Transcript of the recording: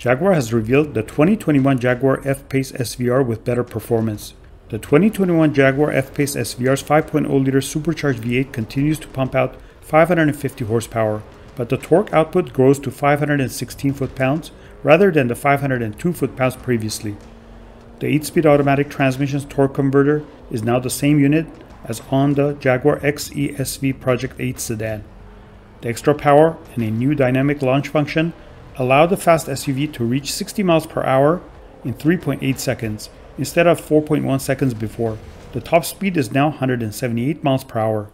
Jaguar has revealed the 2021 Jaguar F-Pace SVR with better performance. The 2021 Jaguar F-Pace SVR's 5.0-liter supercharged V8 continues to pump out 550 horsepower, but the torque output grows to 516 foot-pounds rather than the 502 foot-pounds previously. The 8-speed automatic transmission's torque converter is now the same unit as on the Jaguar XE SV Project 8 sedan. The extra power and a new dynamic launch function allow the fast SUV to reach 60 miles per hour in 3.8 seconds instead of 4.1 seconds before. The top speed is now 178 miles per hour.